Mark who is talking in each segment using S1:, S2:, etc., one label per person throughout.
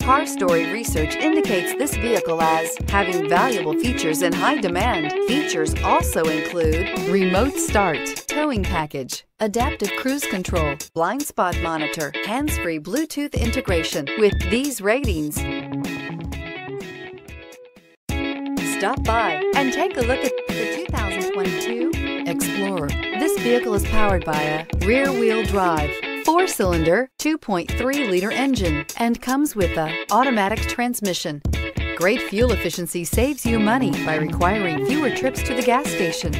S1: CarStory research indicates this vehicle as having valuable features in high demand. Features also include remote start, towing package, adaptive cruise control, blind spot monitor, hands-free Bluetooth integration. With these ratings, stop by and take a look at the 2022 Explorer. This vehicle is powered by a rear-wheel drive, four-cylinder, 2.3-liter engine and comes with a automatic transmission. Great fuel efficiency saves you money by requiring fewer trips to the gas station.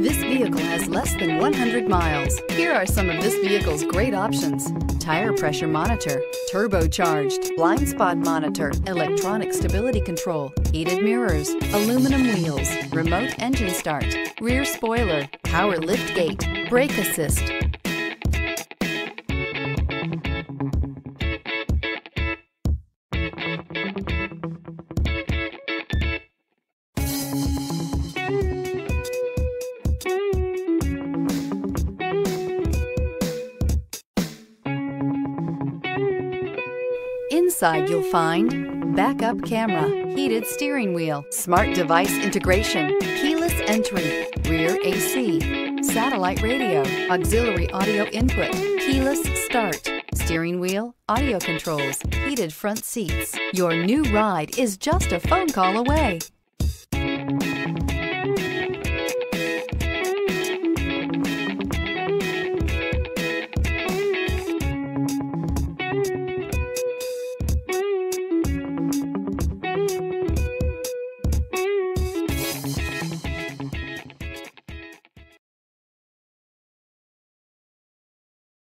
S1: This vehicle has less than 100 miles. Here are some of this vehicle's great options. Tire pressure monitor, turbocharged, blind spot monitor, electronic stability control, heated mirrors, aluminum wheels, remote engine start, rear spoiler, power lift gate, brake assist, Inside you'll find backup camera, heated steering wheel, smart device integration, keyless entry, rear AC, satellite radio, auxiliary audio input, keyless start, steering wheel, audio controls, heated front seats. Your new ride is just a phone call away.